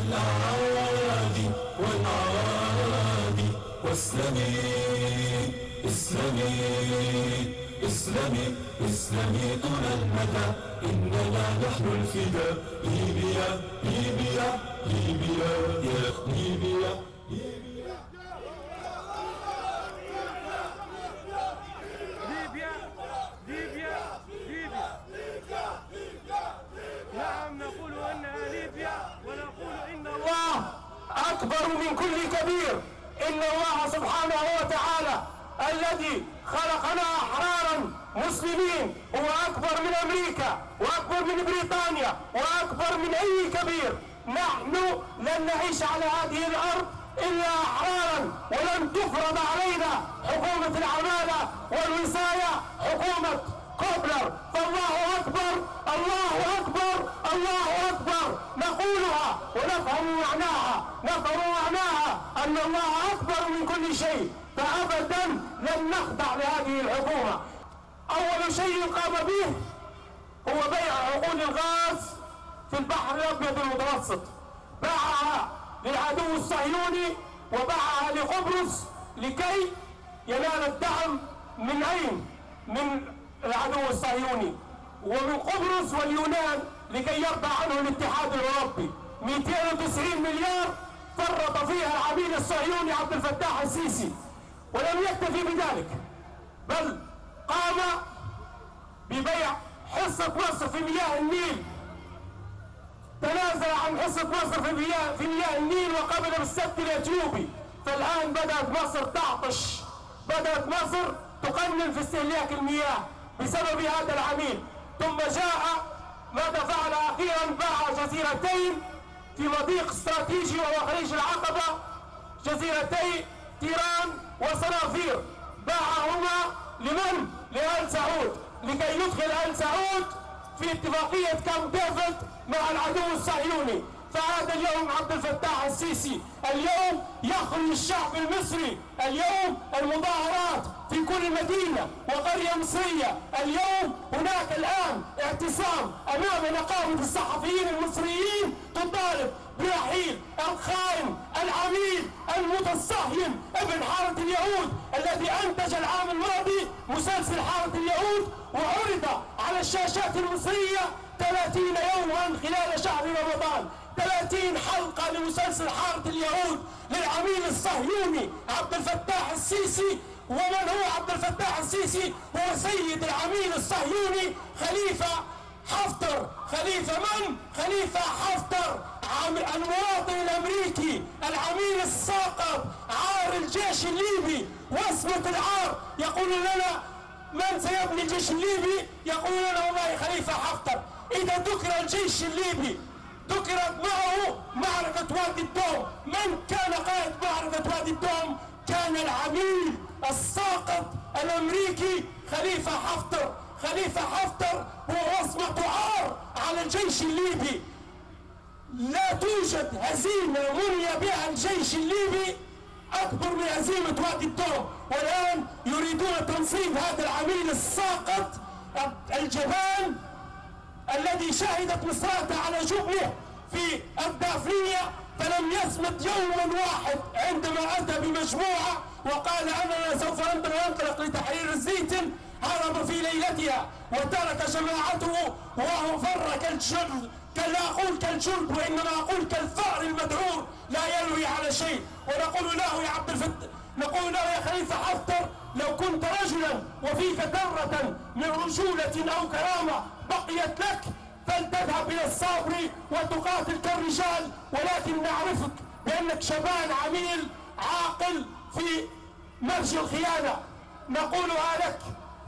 الأعادي والأعادي واسلمي اسلمي اسلمي اسلمي طول المدى إننا نحن الفداء ليبيا ليبيا ليبيا يا ليبيا ليبيا ليبيا ليبيا نعم نقول انها ليبيا ونقول ان الله الله أكبر من كل كبير إن الله سبحانه وتعالى الذي خلقنا أحرارا مسلمين هو أكبر من أمريكا وأكبر من بريطانيا وأكبر من أي كبير. نحن لن نعيش على هذه الأرض إلا أحرارا ولن تفرض علينا حكومة العمالة والوصاية حكومة كوبلر فالله أكبر. الله أكبر. الله أكبر. نقولها ونفهم معناها. نفهم معناها أن الله أكبر من كل شيء. فأبدا لن نخضع لهذه الحكومة. أول شيء قام به هو بيع عقول الغاز في البحر الأبيض المتوسط. باعها للعدو الصهيوني وباعها لقبرص لكي ينال الدعم من أين؟ من العدو الصهيوني. ومن قبرص واليونان لكي يرضى عنه الاتحاد الأوروبي. 290 مليار فرط فيها العميل الصهيوني عبد الفتاح السيسي. ولم يكتفي بذلك بل قام ببيع حصة مصر في مياه النيل. تنازل عن حصة مصر في مياه في مياه النيل وقبل بالسد الأثيوبي فالآن بدأت مصر تعطش. بدأت مصر تقنن في استهلاك المياه. بسبب هذا العميل. ثم جاء ماذا فعل أخيرا؟ باع جزيرتين في مضيق استراتيجي وهو خليج العقبة. جزيرتي تيران وصنافير. باعهما لمن؟ لآل سعود. لكي يدخل آل سعود في اتفاقية كامب ديفيد مع العدو الصهيوني. فهذا اليوم عبد الفتاح السيسي اليوم يخرج الشعب المصري اليوم المظاهرات في كل مدينة وقرية مصرية اليوم هناك الآن اعتصام أمام نقابة الصحفيين المصريين تطالب برحيل الخائن العميل المتصهين ابن حارة اليهود الذي أنتج العام الماضي مسلسل حارة اليهود وعرض على الشاشات المصرية 30 يوما خلال شهر رمضان. 30 حلقة لمسلسل حارة اليهود للعميل الصهيوني عبد الفتاح السيسي. ومن هو عبد الفتاح السيسي؟ هو سيد العميل الصهيوني خليفة حفتر. خليفة من؟ خليفة حفتر المواطن الأمريكي العميل الساقط عار الجيش الليبي. واسمة العار يقول لنا من سيبني الجيش الليبي؟ يقول لنا والله خليفة حفتر. إذا ذكر الجيش الليبي ذكرت معه معركة وادي الدوم. من كان قائد معركة وادي الدوم؟ كان العميل الساقط الأمريكي خليفة حفتر. خليفة حفتر هو وصمة عار على الجيش الليبي. لا توجد هزيمة مني بها الجيش الليبي أكبر من هزيمة وادي الدوم. والآن يريدون تنصيب هذا العميل الساقط الجبان الذي شهدت مصراته على جبنه في الدافرية فلم يصمت يوما واحد عندما أتى بمجموعة وقال أننا سوف ننطلق لتحرير الزيتن هرب في ليلتها وترك جماعته وهو فر كالجر لا أقول كالجرد وإنما أقول كالفأر المدعور لا يلوي على شيء. ونقول له يا عبد الفت نقول له يا خليفة حفتر لو كنت رجلا وفيك ذرة من رجولة أو كرامة بقيت لك فلتذهب إلى الصبر وتقاتل كالرجال ولكن نعرفك بأنك شبان عميل عاقل في مرج الخيانة. نقولها لك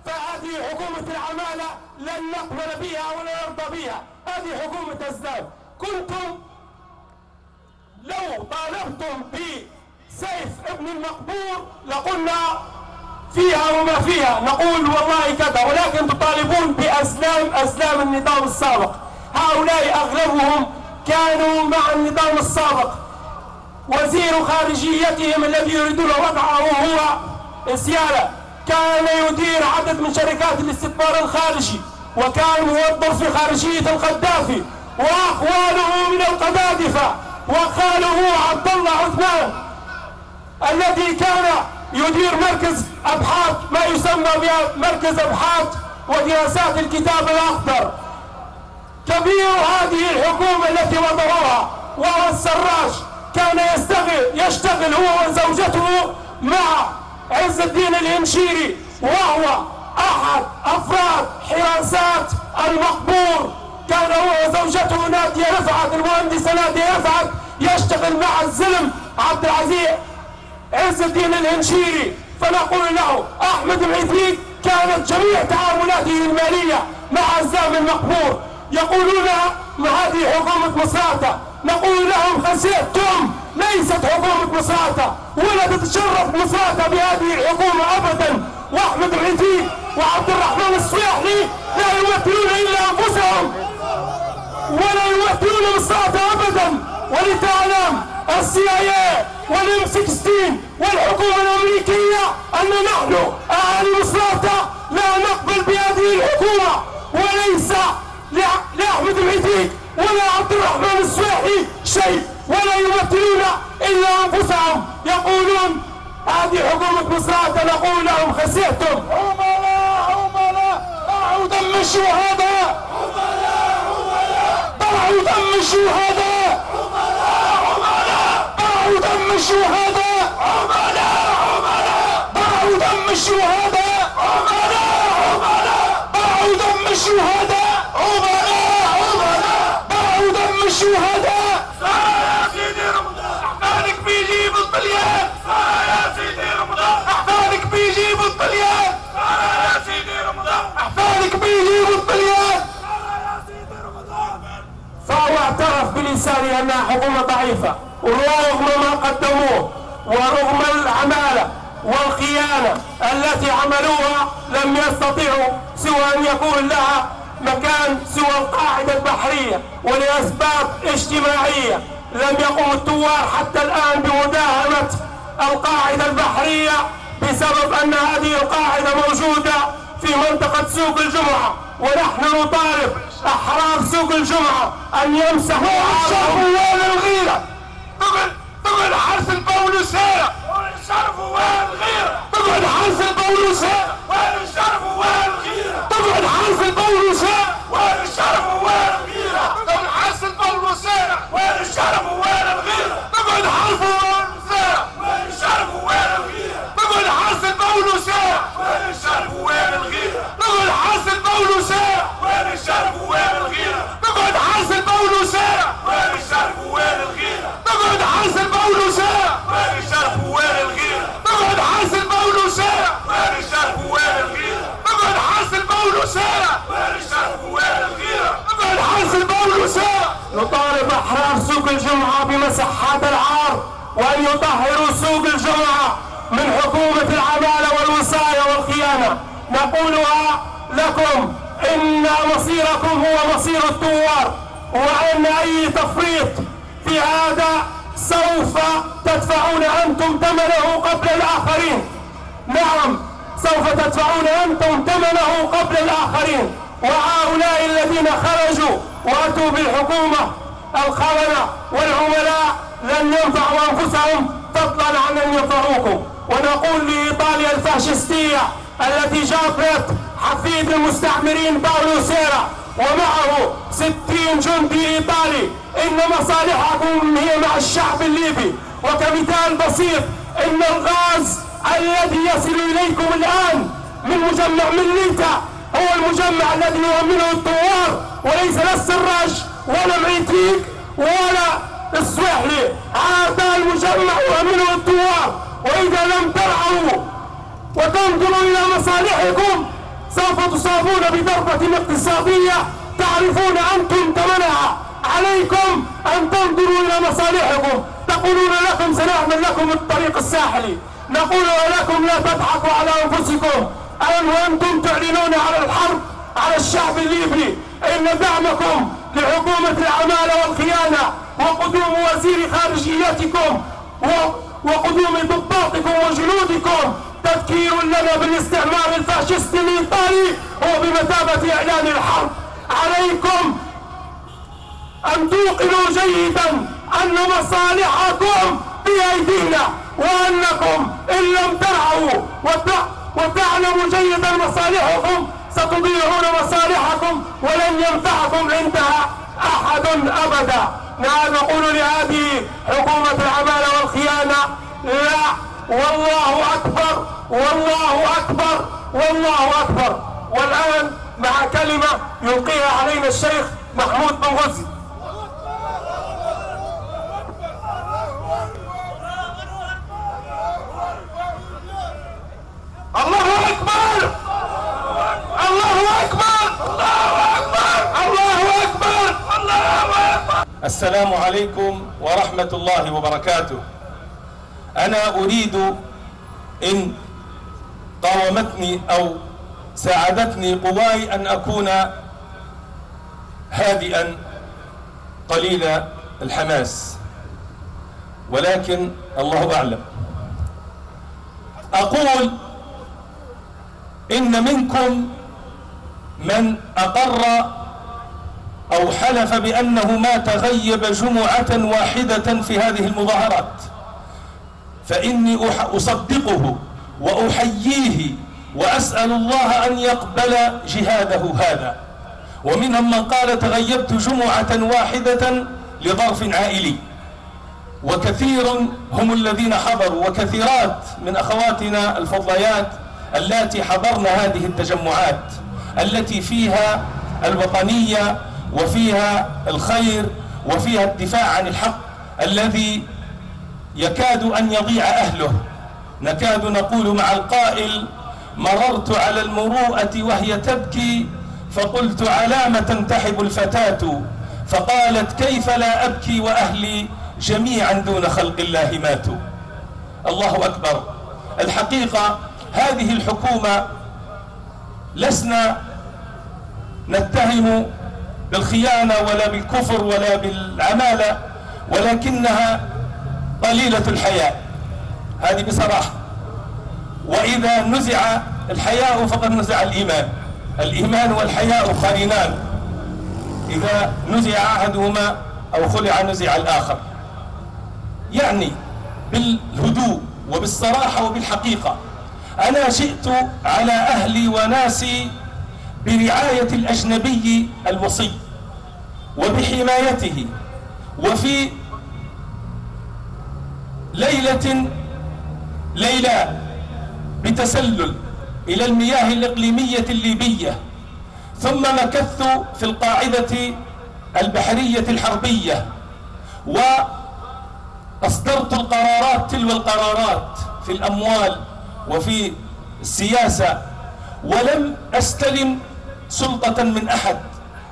فهذه حكومة العمالة لن نقبل بها ولا نرضى بها. هذه حكومة أزداد كنتم لو طالبتم بسيف ابن المقبور لقلنا فيها وما فيها. نقول والله كذا ولكن تطالبون بأسلام أسلام النظام السابق. هؤلاء أغلبهم كانوا مع النظام السابق. وزير خارجيتهم الذي يريدون وضعه هو سيالة كان يدير عدد من شركات الاستثمار الخارجي وكان موظف في خارجية القذافي. وأخوانه من القذافة وخاله عبد الله عثمان الذي كان يدير مركز أبحاث ما يسمى بمركز أبحاث ودراسات الكتاب الأخضر. كبير هذه الحكومة التي وضعوها وهو السراج كان يشتغل يشتغل هو وزوجته مع عز الدين الانشيري وهو أحد أفراد حراسات المقبور. كان هو وزوجته نادية رفعت المهندسه نادية رفعت يشتغل مع الزلم عبد العزيز عز الدين الهنشيري فنقول له أحمد العثيم كانت جميع تعاملاته المالية مع عزام المقبور يقولون هذه حكومة مصراته نقول لهم خسرتم ليست حكومة مصراته ولا تتشرف مصراته بهذه الحكومة أبدا. وأحمد العثيم وعبد الرحمن الصياحلي لا يمثلون إلا أنفسهم. ولا يمثلون مصراته أبدا. ولتعلم السي آي إيه والإم 16 والحكومة الأمريكية أن نحن اهالي مصراتة لا نقبل بهذه الحكومة وليس لأحمد العتيق ولا عبد الرحمن السويحي شيء ولا يمثلون إلا أنفسهم. يقولون هذه حكومة مصراتة نقول لهم خسرتم. عملاء عملاء ضعوا دم الشهداء عملاء عملاء ضعوا دم الشهداء. ضعوا دم الشهداء عملاء عملاء. ضعوا دم الشهداء عملاء عملاء. ضعوا دم الشهداء عملاء عملاء. ضعوا دم الشهداء يا سيدي رمضان. أحفادك بيجيب الطليان يا سيدي رمضان. أحفادك بيجيب الطليان يا سيدي رمضان. أحفادك بيجيب الطليان فهو اعترف بلسانه انها حكومة ضعيفة. ورغم ما قدموه ورغم العمالة والخيانة التي عملوها لم يستطيعوا سوى أن يكون لها مكان سوى القاعدة البحرية ولأسباب اجتماعية. لم يقم الثوار حتى الآن بمداهمة القاعدة البحرية بسبب أن هذه القاعدة موجودة في منطقة سوق الجمعة. ونحن نطالب أحرار سوق الجمعة أن يمسحوا أعراضهم بقى بقى حرس القول وسارة والشرف والغيرة الجمعة بمساحات العار وأن يطهروا سوق الجمعة من حكومة العدالة والوصاية والخيانة. نقولها لكم إن مصيركم هو مصير الثوار وأن أي تفريط في هذا سوف تدفعون أنتم ثمنه قبل الآخرين. نعم سوف تدفعون أنتم ثمنه قبل الآخرين. وهؤلاء الذين خرجوا وأتوا بالحكومة الخونة والعملاء لن ينفعوا أنفسهم فضلا عن أن ينفعوكم ونقول لإيطاليا الفاشستية التي جابت حفيد المستعمرين باولو سيرا ومعه ستين جندي إيطالي إن مصالحكم هي مع الشعب الليبي. وكمثال بسيط إن الغاز الذي يصل إليكم الآن من مجمع مليتا هو المجمع الذي يؤمنه الثوار وليس لا السراج. ولا معيتيك ولا السويحلي هذا المجمع يؤمنه الثوار وإذا لم ترعوا وتنظروا إلى مصالحكم سوف تصابون بضربة اقتصادية. تعرفون أنتم ثمنها عليكم أن تنظروا إلى مصالحكم. تقولون لكم سنعمل لكم الطريق الساحلي. نقول لكم لا تضحكوا على أنفسكم. أم وأنتم تعلنون على الحرب على الشعب الليبي. إن دعمكم لحكومة العمالة والخيانة وقدوم وزير خارجيتكم وقدوم ضباطكم وجنودكم تذكير لنا بالاستعمار الفاشستي الإيطالي هو بمثابة إعلان الحرب. عليكم أن توقنوا جيدا أن مصالحكم بأيدينا وأنكم إن لم ترعوا وت- وتعلموا جيدا مصالحكم ستضيعون مصالحكم ولن ينفعكم عندها أحد أبدا. نقول لهذه حكومة العمالة والخيانة لا والله أكبر والله أكبر والله أكبر. والآن مع كلمة يلقيها علينا الشيخ محمود بن غزي الله أكبر! الله أكبر! الله أكبر! الله أكبر! الله أكبر السلام عليكم ورحمة الله وبركاته. أنا أريد إن قاومتني أو ساعدتني قواي أن أكون هادئا قليل الحماس. ولكن الله أعلم. أقول إن منكم من أقر أو حلف بأنه ما تغيب جمعة واحدة في هذه المظاهرات فإني أصدقه وأحييه وأسأل الله أن يقبل جهاده هذا. ومنهم من قال تغيبت جمعة واحدة لظرف عائلي. وكثير هم الذين حضروا وكثيرات من أخواتنا الفضليات اللاتي حضرن هذه التجمعات. التي فيها الوطنية وفيها الخير وفيها الدفاع عن الحق الذي يكاد أن يضيع أهله. نكاد نقول مع القائل مررت على المروءة وهي تبكي فقلت علام تنتحب الفتاة. فقالت كيف لا أبكي وأهلي جميعا دون خلق الله ماتوا. الله أكبر. الحقيقة هذه الحكومة لسنا نتهم بالخيانة ولا بالكفر ولا بالعمالة ولكنها قليلة الحياء. هذه بصراحة. وإذا نزع الحياء فقد نزع الإيمان. الإيمان والحياء قرينان. إذا نزع أحدهما أو خلع نزع الآخر. يعني بالهدوء وبالصراحة وبالحقيقة. أنا شئت على أهلي وناسي برعاية الأجنبي الوصي وبحمايته وفي ليلة ليلة بتسلل إلى المياه الإقليمية الليبية ثم مكثت في القاعدة البحرية الحربية وأصدرت القرارات تلو القرارات في الأموال وفي السياسة ولم أستلم سلطة من أحد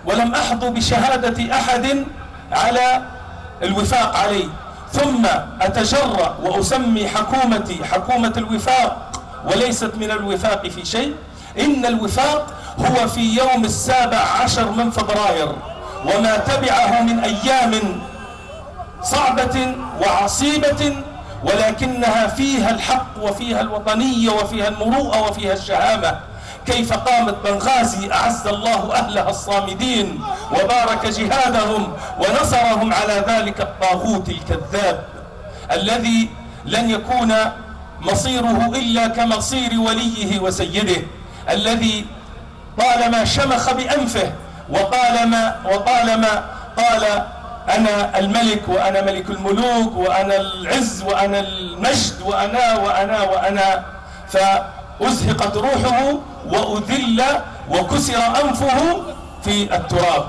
ولم أحظى بشهادة أحد على الوفاق عليه. ثم أتجرأ وأسمي حكومتي حكومة الوفاق وليست من الوفاق في شيء. إن الوفاق هو في يوم السابع عشر من فبراير وما تبعه من أيام صعبة وعصيبة ولكنها فيها الحق وفيها الوطنية وفيها المروءة وفيها الشهامة. كيف قامت بنغازي أعز الله أهلها الصامدين وبارك جهادهم ونصرهم على ذلك الطاغوت الكذاب الذي لن يكون مصيره إلا كمصير وليه وسيده الذي طالما شمخ بأنفه وطالما وطالما قال أنا الملك وأنا ملك الملوك وأنا العز وأنا المجد وأنا وأنا وأنا. فأزهقت روحه وأذل وكسر أنفه في التراب.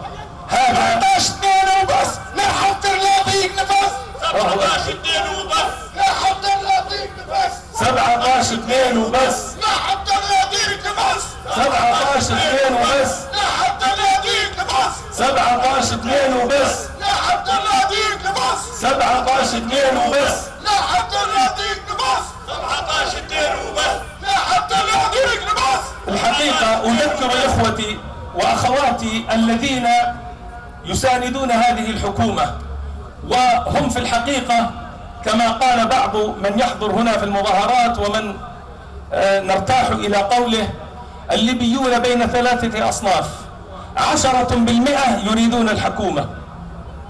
هذا 17 اثنين وبس. لا حتى نلاقيك نفس 17 اثنين وبس. لا حتى نلاقيك نفس 17 اثنين وبس. لا حتى نلاقيك نفس 17 اثنين وبس. لا حتى نلاقيك نفس 17 اثنين وبس. لا حتى نلاقيك نفس 17 اثنين وبس. لا حتى نلاقيك نفس 17 اثنين وبس. لا حتى نلاقيك نفس الحقيقة أذكر إخوتي وأخواتي الذين يساندون هذه الحكومة. وهم في الحقيقة كما قال بعض من يحضر هنا في المظاهرات ومن آه، نرتاح إلى قوله الليبيون بين ثلاثة أصناف عشرة بالمئة يريدون الحكومة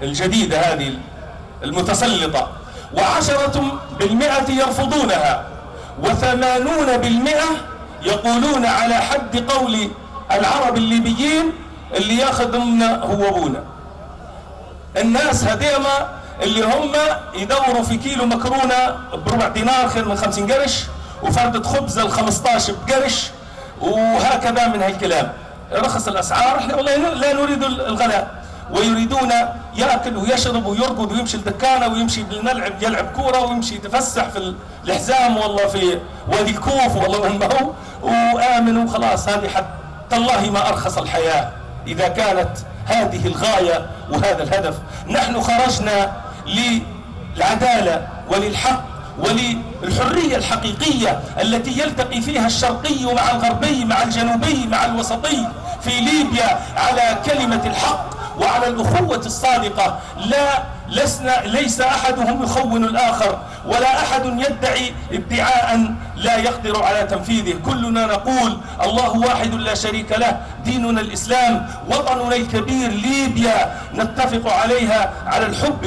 الجديدة هذه المتسلطة وعشرة بالمئة يرفضونها وثمانون بالمئة يقولون على حد قول العرب الليبيين اللي ياخذنا هو ابونا الناس هذيما اللي هم يدوروا في كيلو مكرونة بربع دينار خير من 50 قرش وفردة خبز ال 15 بقرش وهكذا من هالكلام. رخص الأسعار إحنا والله لا نريد الغلاء. ويريدون يأكل ويشرب ويرقد ويمشي الدكانه ويمشي بالملعب يلعب كورة ويمشي يتفسح في الحزام والله في وادي الكوف والله ما هو وامن وخلاص هذه حتى الله ما أرخص الحياة إذا كانت هذه الغاية وهذا الهدف. نحن خرجنا للعدالة وللحق وللحرية الحقيقية التي يلتقي فيها الشرقي مع الغربي مع الجنوبي مع الوسطي في ليبيا على كلمة الحق وعلى الأخوة الصادقة. لا لسنا ليس أحدهم يخون الآخر ولا أحد يدعي ادعاء لا يقدر على تنفيذه. كلنا نقول الله واحد لا شريك له. ديننا الإسلام وطننا الكبير ليبيا. نتفق عليها على الحب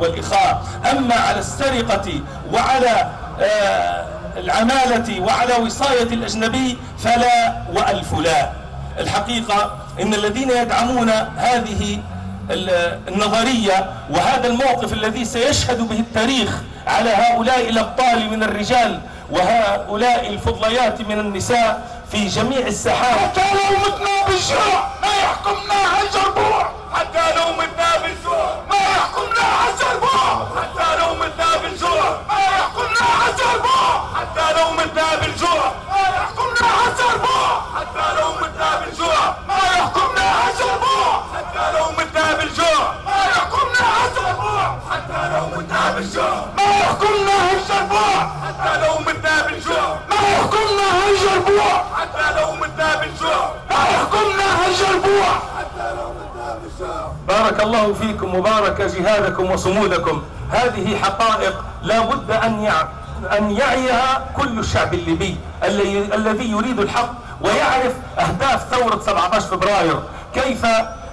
والإخاء. أما على السرقة وعلى آه العمالة وعلى وصاية الأجنبي فلا وألف لا. الحقيقة إن الذين يدعمون هذه النظرية وهذا الموقف الذي سيشهد به التاريخ على هؤلاء الأبطال من الرجال وهؤلاء الفضليات من النساء في جميع الساحات. حتى لو متنا بالجوع ما يحكمنا الجربوع. حتى لو متنا بالجوع ما يحكمنا الجربوع. حتى لو متنا بالجوع ما يحكمنا الجربوع حتى لو متنا بالجوع ما يحكمنا الجربوع حتى لو متنا بالجوع ما يحكمنا الجربوع حتى لو متنا بالجوع ما يحكمنا الجربوع حتى لو متنا بالجوع ما يحكمنا الجربوع حتى لو متنا بالجوع ما يحكمنا الجربوع حتى لو متنا بالجوع ما يحكمنا الجربوع حتى لو متنا بالجوع بارك الله فيكم وبارك جهادكم وصمودكم هذه حقائق لا بد أن. أن يعيها كل الشعب الليبي الذي الذي يريد الحق ويعرف أهداف ثورة 17 فبراير كيف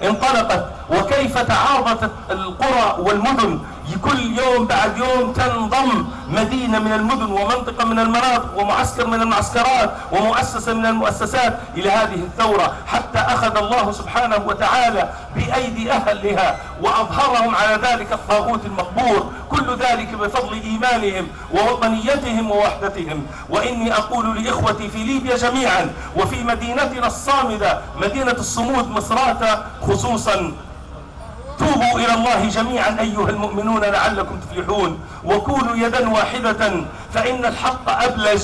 انطلقت وكيف تعارضت القرى والمدن كل يوم بعد يوم تنضم مدينة من المدن ومنطقة من المناطق ومعسكر من المعسكرات ومؤسسة من المؤسسات إلى هذه الثورة حتى أخذ الله سبحانه وتعالى بأيدي أهلها وأظهرهم على ذلك الطاغوت المقبور كل ذلك بفضل إيمانهم ووطنيتهم ووحدتهم. وإني أقول لإخوتي في ليبيا جميعا وفي مدينتنا الصامدة مدينة الصمود مصراتة خصوصا توبوا إلى الله جميعا أيها المؤمنون لعلكم تفلحون. وكونوا يدا واحدة فإن الحق أبلج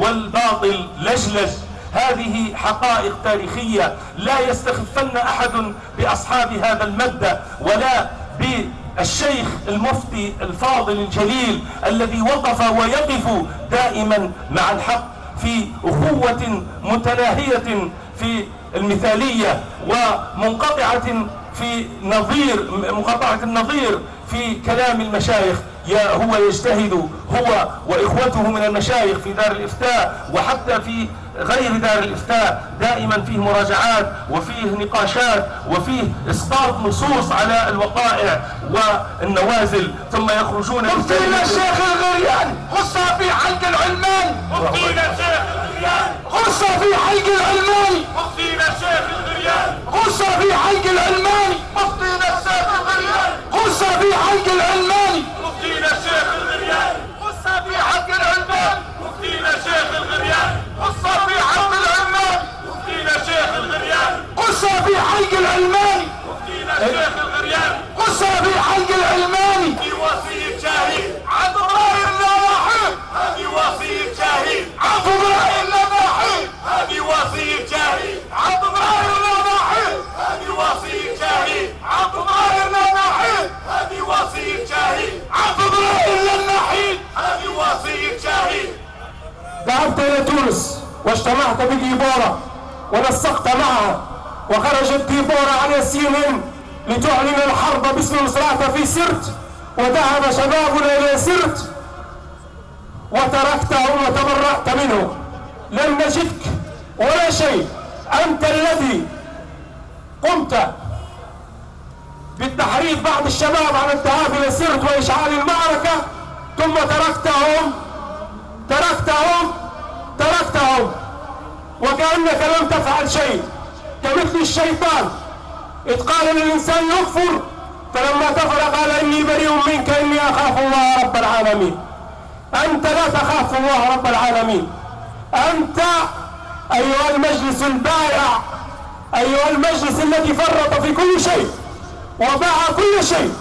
والباطل لجلج هذه حقائق تاريخية. لا يستخفن أحد بأصحاب هذا المبدأ ولا بالشيخ المفتي الفاضل الجليل الذي وقف ويقف دائما مع الحق في أخوة متناهية في المثالية ومنقطعة في نظير مقاطعة النظير في كلام المشايخ. يا هو يجتهد هو وإخوته من المشايخ في دار الإفتاء وحتى في غير دار الإفتاء دائما فيه مراجعات وفيه نقاشات وفيه إسقاط نصوص على الوقائع والنوازل ثم يخرجون مفتينا الشيخ الغريان غصة في حلق العلمان مفتينا الشيخ الغريان. غصة في حلق العلماني مفتينا الشيخ الغريان. غصة في حلق العلماني مفتينا الشيخ الغريان. غصة في حلق العلماني مفتينا الشيخ الغريان غصة في حلق العلمان مفتينا الشيخ الغريان غصة في حلق العلمان مفتينا الشيخ الغريان غصة في حلق العلماني. مفتينا الشيخ الغريان غصة في حلق العلماني. في وصية شهيد عن ضرائر النواحي. هذه وصية شهيد عن ضرائر النواحي. هذه وصية شهيد عن ضرائر النواحي. هذه وصية شهيد عن ضرائر النواحي. هذه وصية شهيد عن ضرائر النواحي. هذه وصية شهيد ذهبت إلى تونس واجتمعت بديبورا ونسقت معها وخرجت ديبورا عن السينين لتعلن الحرب باسم مصراتة في سرت وذهب شبابنا إلى سرت وتركته وتبرأت منه. لم نجدك ولا شيء. أنت الذي قمت بالتحريض بعض الشباب على الذهاب إلى سرت وإشعال المعركة ثم تركتهم تركتهم تركتهم وكانك لم تفعل شيء كمثل الشيطان. إذ قال للإنسان يكفر فلما كفر قال إني بريء منك إني أخاف الله رب العالمين. أنت لا تخاف الله رب العالمين. أنت أيها المجلس البائع أيها المجلس الذي فرط في كل شيء وباع كل شيء.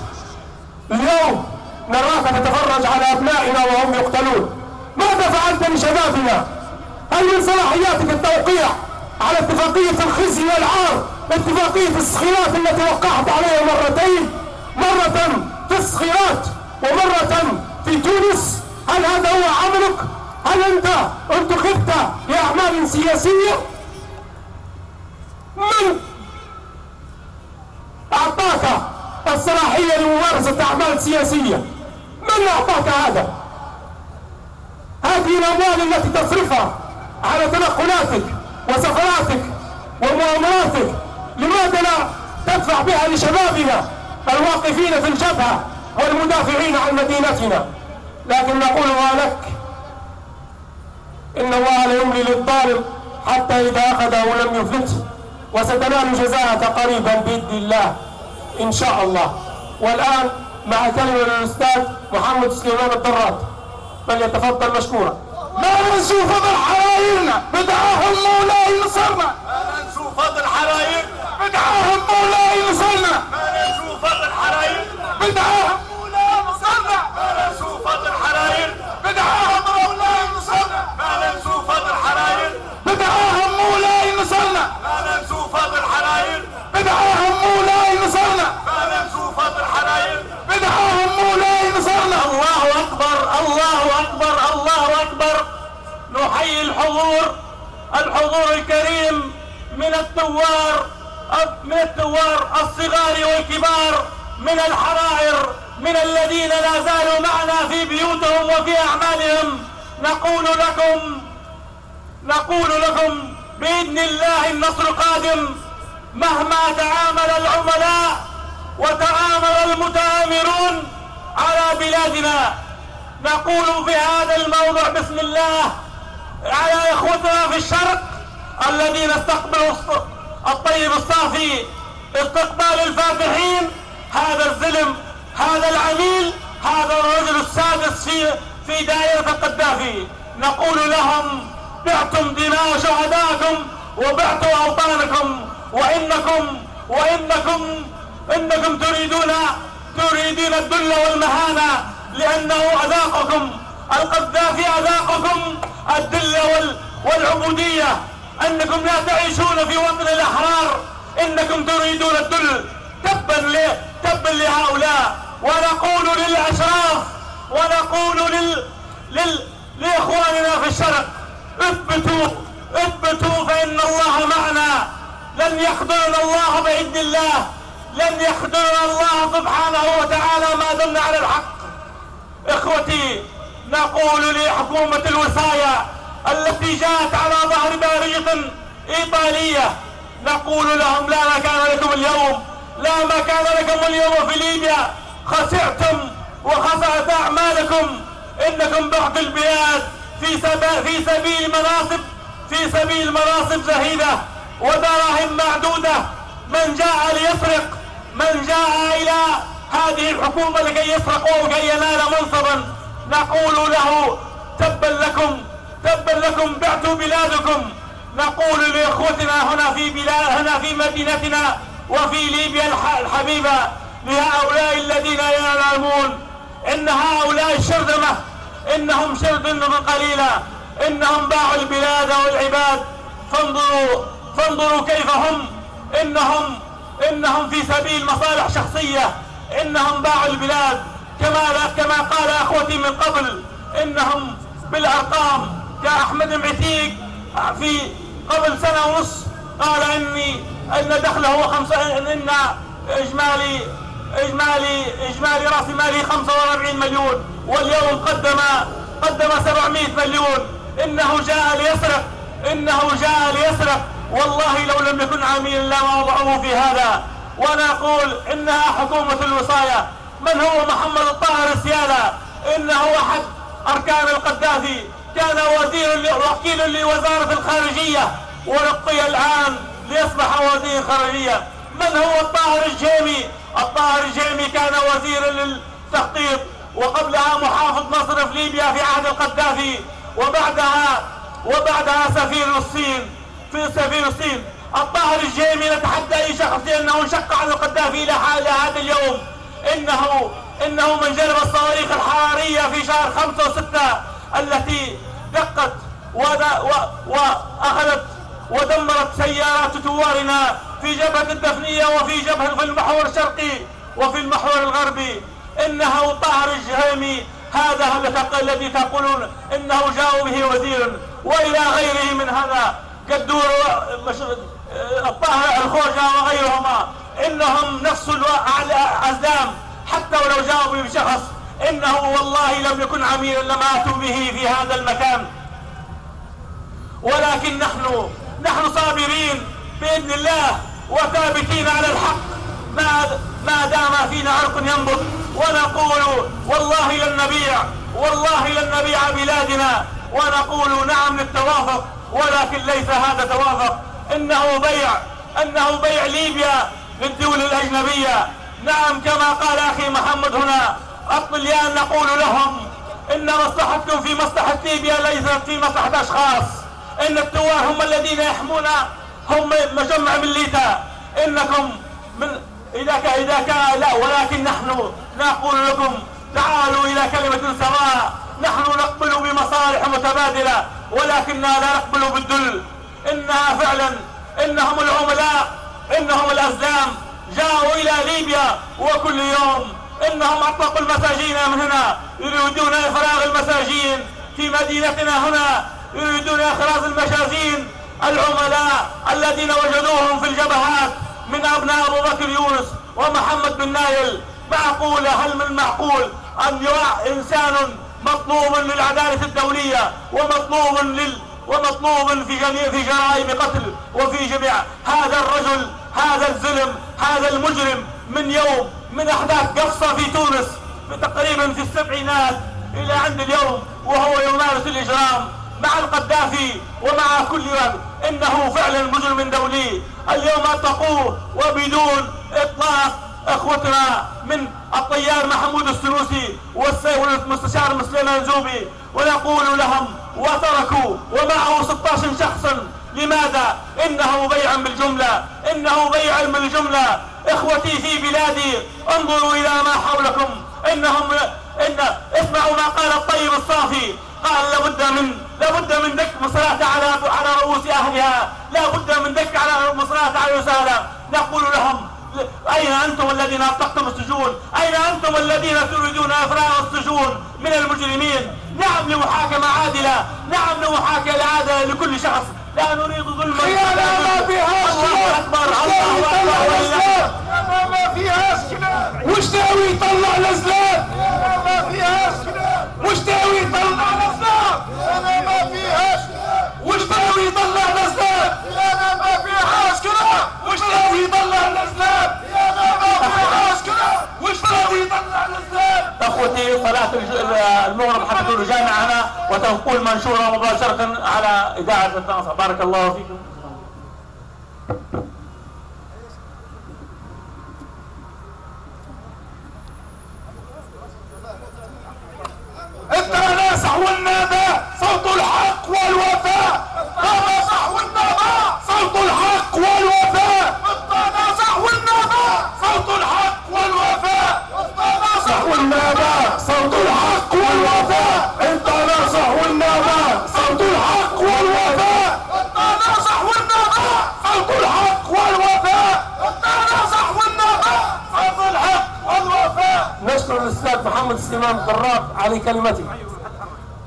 اليوم نراك تتفرج على أبنائنا وهم يقتلون. ماذا فعلت لشبابنا؟ هل من صلاحياتك التوقيع على اتفاقية الخزي والعار اتفاقية السخيرات التي وقعت عليها مرتين مرة في السخيرات ومرة في تونس هل هذا هو عملك؟ هل أنت انتخبت لاعمال سياسية؟ من أعطاك الصلاحية لممارسة أعمال سياسية؟ من أعطاك هذا؟ هذه الأموال التي تصرفها على تنقلاتك وسفراتك ومؤامراتك لماذا لا تدفع بها لشبابنا الواقفين في الجبهة والمدافعين عن مدينتنا؟ لكن نقولها لك إن الله لا يملي للظالم حتى إذا أخذه لم يفلته وستنال جزاءك قريبا بإذن الله إن شاء الله. والآن مع كلمة للأستاذ محمد سليمان الضرات فليتفضل مشكورا. ما ننسوا فضل حرايرنا بدعاهم مولاي نصرنا. ما ننسوا فضل حراير بدعاهم مولاي نصرنا. ما ننسوا فضل حراير بدعاهم مولاي نصرنا. ما ننسوا فضل حراير بدعاهم مولاي نصرنا. ما بدعاهم مولاي نصرنا. ما بدعاهم مولاي نصرنا. فضل حراير بدعاهم مولاي نصرنا. الله أكبر الله أكبر الله أكبر. نحيي الحضور الحضور الكريم من الثوار من الثوار الصغار والكبار من الحرائر من الذين لا زالوا معنا في بيوتهم وفي أعمالهم. نقول لكم نقول لكم بإذن الله النصر قادم. مهما تعامل العملاء وتعامل المتآمرون على بلادنا. نقول في هذا الموضع بسم الله على إخوتنا في الشرق الذين استقبلوا الطيب الصافي استقبال الفاتحين. هذا الظلم هذا العميل هذا الرجل السادس في في دائرة القذافي. نقول لهم بعتم دماء شهدائكم وبعتوا أوطانكم وإنكم وإنكم إنكم تريدون تريدون الذل والمهانة لأنه أذاقكم القذافي أذاقكم الذل وال والعبودية. إنكم لا تعيشون في وطن الأحرار. إنكم تريدون الذل. تبا تبا لهؤلاء. ونقول للأشراف ونقول لل لل لإخواننا في الشرق اثبتوا اثبتوا فإن الله معنا. لن يخذلنا الله بإذن الله. لن يخذلنا الله سبحانه وتعالى ما دمنا على الحق. إخوتي نقول لحكومة الوصاية التي جاءت على ظهر بارية إيطالية نقول لهم لا مكان لكم اليوم. لا مكان لكم اليوم في ليبيا. خسرتم وخسرت أعمالكم. إنكم بعد البلاد في في سبيل مناصب في سبيل مناصب زهيدة ودراهم معدودة. من جاء ليسرق من جاء إلى هذه الحكومة لكي يسرق وكي ينال منصبا نقول له تبا لكم تبا لكم بعتوا بلادكم. نقول لإخوتنا هنا في بلاد هنا في مدينتنا وفي ليبيا الحبيبة لهؤلاء الذين يعلمون إن هؤلاء الشرذمة إنهم شرذمة قليلة إنهم باعوا البلاد والعباد. فانظروا فانظروا كيف هم إنهم إنهم في سبيل مصالح شخصية. إنهم باعوا البلاد كما كما قال أخوتي من قبل. إنهم بالأرقام كأحمد معتيق في قبل سنة ونص قال اني إن دخله هو خمسة إن اجمالي اجمالي إجمالي رأس مالي 45 مليون. واليوم قدم قدم 700 مليون. إنه جاء ليسرق إنه جاء ليسرق والله لو لم يكن عاملا لما وضعوه في هذا. ونقول إنها حكومة الوصاية من هو محمد الطاهر السيادة؟ إنه أحد أركان القذافي كان وزير وكيل لوزارة الخارجية. ورقي الآن ليصبح وزير خارجية. من هو الطاهر الجيمي؟ الطاهر الجيمي كان وزيرا للتخطيط. وقبلها محافظ مصر في ليبيا في عهد القذافي. وبعدها وبعدها سفير الصين. في الصين. الطاهر الجيمي نتحدى أي شخص لأنه انشق على القذافي إلى هذا اليوم. انه إنه من جلب الصواريخ الحرارية في شهر خمسة وستة التي دقت وأخذت ودمرت سيارات ثوارنا في جبهة الدفنية وفي جبهه في المحور الشرقي وفي المحور الغربي. إنه طاهر الجهيمي هذا الذي تقولون إنه جاء به وزير وإلى غيره من هذا قدور الطاهر الخوجه وغيرهما. إنهم نفس الأزلام. حتى ولو به بشخص إنه والله لم يكن عميلا لما آتوا به في هذا المكان. ولكن نحن نحن صابرين بإذن الله وثابتين على الحق. ما ما دام فينا عرق ينبض ونقول والله لن نبيع والله لن نبيع بلادنا ونقول نعم للتوافق. ولكن ليس هذا توافق. إنه بيع إنه بيع ليبيا للدول الأجنبية. نعم كما قال أخي محمد هنا الطليان نقول لهم إن مصلحتكم في مصلحة ليبيا ليست في مصلحة أشخاص. إن الثوار هم الذين يحمون هم مجمع من ليتا. إنكم من إذا كان إذا كان لا ولكن نحن نقول لكم تعالوا إلى كلمة سواء. نحن نقبل بمصالح متبادلة ولكننا لا نقبل بالذل. إنها فعلا إنهم العملاء إنهم الأزلام. جاءوا إلى ليبيا وكل يوم إنهم أطلقوا المساجين من هنا يريدون إفراغ المساجين في مدينتنا هنا يريدون إخراج المشازين. العملاء الذين وجدوهم في الجبهات من أبناء أبو بكر يونس ومحمد بن نايل. معقولة هل من المعقول أن يرى إنسان مطلوب للعدالة الدولية ومطلوب لل ومطلوب في جميع في جرائم قتل وفي جميع هذا الرجل هذا الظلم هذا المجرم من يوم من أحداث قفصة في تونس تقريبا في السبعينات إلى عند اليوم وهو يمارس الإجرام مع القذافي ومع كل يوم إنه فعلا مجرم دولي. اليوم اطلقوه وبدون إطلاق أخوتنا من الطيار محمود السنوسي والمستشار مسلم الزوبي ونقول لهم وتركوا ومعه 16 شخصا لماذا؟ إنه بيع بالجملة إنه بيع بالجملة. إخوتي في بلادي انظروا إلى ما حولكم. إنهم إن اسمعوا ما قال الطيب الصافي. قال لابد من لابد من دك مصلاة على على رؤوس أهلها. لابد من دك على مصلاة على رسالة. نقول لهم أين أنتم الذين أطلقتم السجون؟ أين أنتم الذين تريدون إفراغ السجون من المجرمين؟ نعم لمحاكمة عادلة نعم لمحاكمة عادلة لكل شخص. لا نريد ظلما. خيانة ما فيهاش الله أكبر. الله أكبر. ما كلام وش تاوي يطلع الأزلام. ما فيهاش كلام وش تاوي يطلع الازلام أنا ما فيهاش كلام وش تاوي يطلع الازلام أنا ما فيهاش كلام وش تاوي يطلع الازلام أنا ما فيهاش كلام وش تاوي يطلع الازلام أخوتي صلاة المغرب حفظوا جامعنا وتنقل منشوره مباشرة على إذاعة الناصر بارك الله فيكم. التناسح والنداء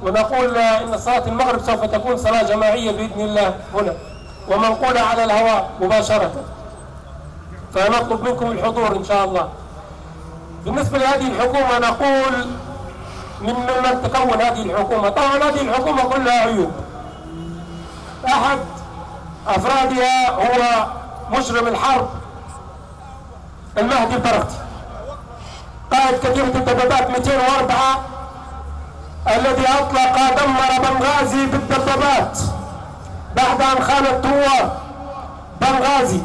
ونقول إن صلاة المغرب سوف تكون صلاة جماعية بإذن الله هنا. ومنقوله على الهواء مباشرة. فنطلب منكم الحضور إن شاء الله. بالنسبة لهذه الحكومة نقول من من تكون هذه الحكومة؟ طبعا هذه الحكومة كلها عيوب. أحد أفرادها هو مجرم الحرب المهدي البرغتي قائد كتيبة الدبابات 204 الذي أطلق دمر بنغازي بالدبابات بعد أن خان الثوار بنغازي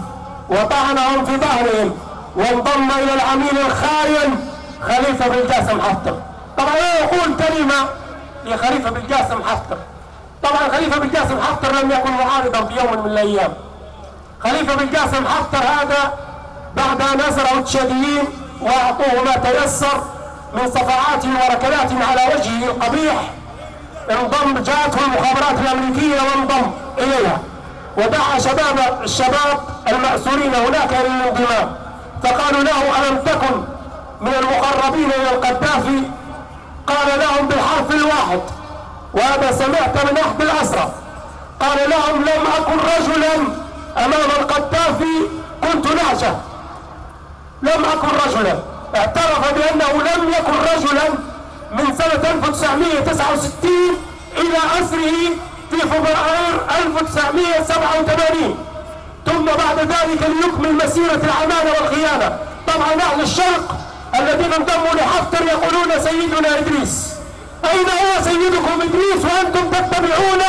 وطعنهم في ظهرهم وانضم إلى العميل الخاين خليفة بن جاسم حفتر. طبعا لا يقول كلمة لخليفة بن جاسم حفتر. طبعا خليفة بن جاسم حفتر لم يكن معارضا في يوم من الأيام. خليفة بن جاسم حفتر هذا بعد أن أسروا التشاديين وأعطوه ما تيسر. من صفعات وركلات على وجهه القبيح. انضم جاءته المخابرات الأمريكية وانضم إليها. ودعا شباب الشباب المأسورين هناك إلى الانضمام. فقالوا له ألم تكن من المقربين إلى القذافي؟ قال لهم بالحرف الواحد. وهذا سمعت من أحد الأسرى قال لهم لم أكن رجلا أمام القذافي كنت نعجة. لم أكن رجلا. اعترف بأنه لم يكن رجلا من سنة 1969 إلى أسره في فبراير 1987 ثم بعد ذلك ليكمل مسيرة العمالة والخيانة. طبعا أهل الشرق الذين انضموا لحفتر يقولون سيدنا إدريس. أين هو سيدكم إدريس وأنتم تتبعون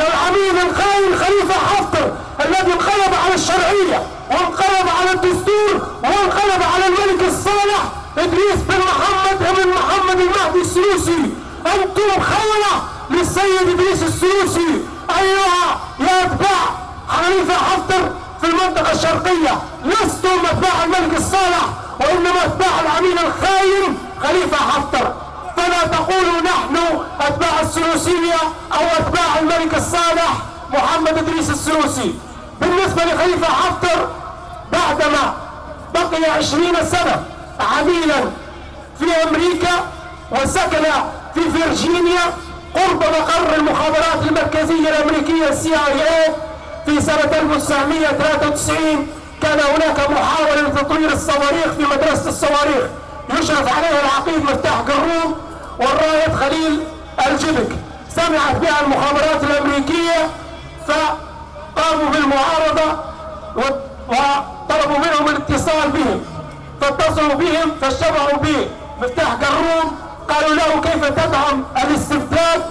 العميد الخاين خليفة حفتر الذي انقلب على الشرعية؟ وانقلب على الدستور وانقلب على الملك الصالح إدريس بن محمد بن محمد المهدي السلوسي. أنتم خونة للسيد إدريس السلوسي. أيها يا أتباع خليفة حفتر في المنطقة الشرقية. لستم أتباع الملك الصالح وإنما أتباع العميل الخاين خليفة حفتر. فلا تقولوا نحن أتباع السلوسية أو أتباع الملك الصالح محمد إدريس السلوسي. بالنسبة لخليفة حفتر بعدما بقي عشرين سنة عميلا في أمريكا وسكن في فيرجينيا قرب مقر المخابرات المركزية الأمريكية السي آي في سنة 1993 كان هناك محاولة لتطوير الصواريخ في مدرسة الصواريخ. يشرف عليها العقيد مفتاح قروم والرائد خليل الجبك. سمعت بها المخابرات الأمريكية فقاموا بالمعارضة وطلبوا منهم الاتصال بهم. فاتصلوا بهم فاجتمعوا به مفتاح قروم قالوا له كيف تدعم الاستبداد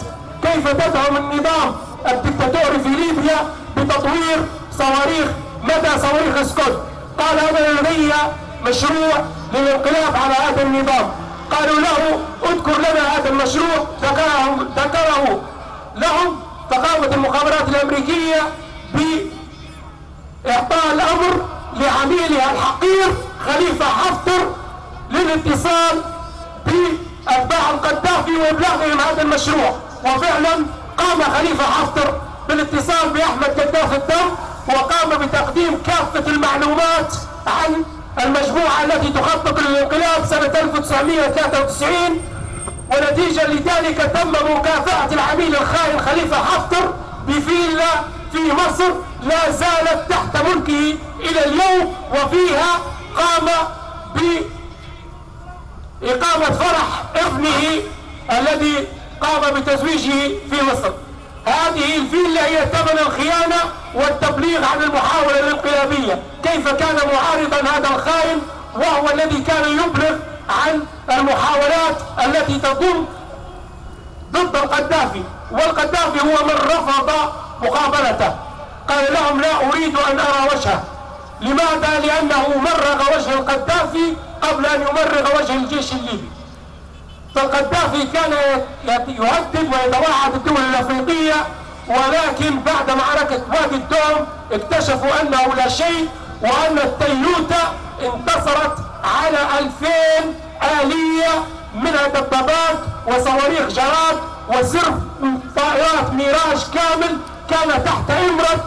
كيف تدعم النظام الدكتاتوري في ليبيا بتطوير صواريخ؟ مدى صواريخ سكوت قال أنا لدي مشروع للانقلاب على هذا النظام. قالوا له اذكر لنا هذا المشروع. ذكره ذكره لهم فقامت المخابرات الأمريكية بإعطاء الأمر لعميلها الحقير خليفة حفتر للاتصال باتباع القذافي وابلاغهم هذا المشروع. وفعلا قام خليفة حفتر بالاتصال بأحمد قذاف الدم وقام بتقديم كافة المعلومات عن المجموعة التي تخطط للانقلاب سنة 1993 ونتيجة لذلك تم مكافأة العميل الخائن خليفة حفتر بفيلا في مصر لا زالت تحت ملكه إلى اليوم وفيها قام بإقامة فرح ابنه الذي قام بتزويجه في مصر. هذه الفيلا هي ثمن الخيانة والتبليغ عن المحاولة الانقلابية. كيف كان معارضا هذا الخائن؟ وهو الذي كان يبلغ عن المحاولات التي تضم ضد القذافي. والقذافي هو من رفض مقابلته. قال لهم لا أريد أن أرى وجهه. لماذا؟ لأنه مرغ وجه القذافي قبل أن يمرغ وجه الجيش الليبي. فالقذافي كان يهدد ويتوعد الدول الأفريقية ولكن بعد معركة وادي الدوم اكتشفوا أنه لا شيء وأن التيوتا انتصرت على 2000 آلية منها دبابات وصواريخ جراد وزرف طائرات ميراج كامل كان تحت إمرة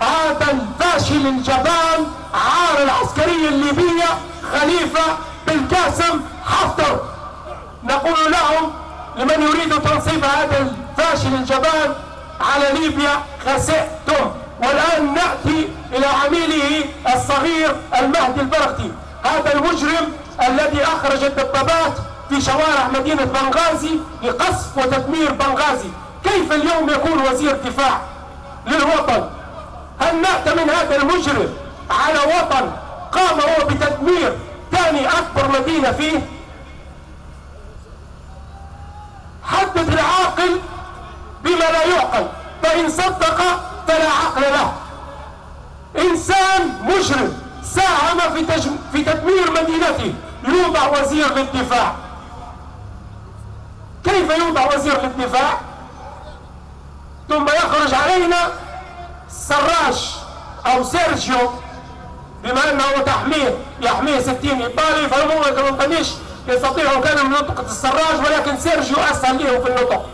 هذا الفاشل الجبان عار العسكرية الليبية خليفة بالقاسم حفتر. نقول لهم لمن يريد تنصيب هذا الفاشل الجبان على ليبيا خسئتم. والآن نأتي إلى عميله الصغير المهدي البرغتي هذا المجرم الذي أخرج الدبابات في شوارع مدينة بنغازي لقصف وتدمير بنغازي. كيف اليوم يكون وزير دفاع للوطن؟ هل نأتمن هذا المجرم على وطن قام هو بتدمير ثاني أكبر مدينة فيه؟ حدث العاقل بما لا يعقل فإن صدق فلا عقل له. إنسان مجرم ساهم في, تجم... في تدمير مدينته. يوضع وزير للدفاع. كيف يوضع وزير للدفاع؟ ثم يخرج علينا سراش أو سيرجيو بما أنه تحميه يحميه 60 ايطالي فهم ما كانوش يستطيعوا كانوا من نطق السراج ولكن سيرجيو أسهل لهم في النطق.